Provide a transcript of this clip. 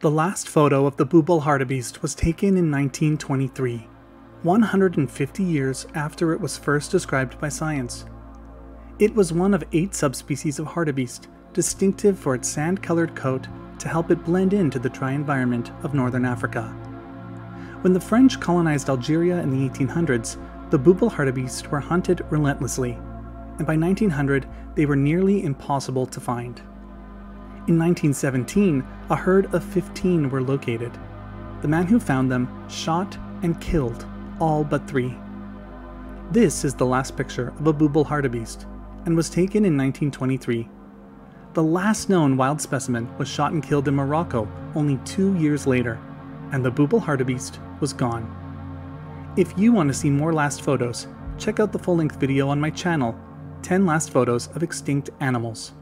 The last photo of the Bubal hartebeest was taken in 1923, 150 years after it was first described by science. It was one of eight subspecies of hartebeest, distinctive for its sand-colored coat to help it blend into the dry environment of northern Africa. When the French colonized Algeria in the 1800s, the Bubal hartebeest were hunted relentlessly, and by 1900 they were nearly impossible to find. In 1917, a herd of 15 were located. The man who found them shot and killed all but three. This is the last picture of a Bubal hartebeest and was taken in 1923. The last known wild specimen was shot and killed in Morocco only two years later, and the Bubal hartebeest was gone. If you want to see more last photos, check out the full length video on my channel 10 Last Photos of Extinct Animals.